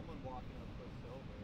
someone walking on Quicksilver.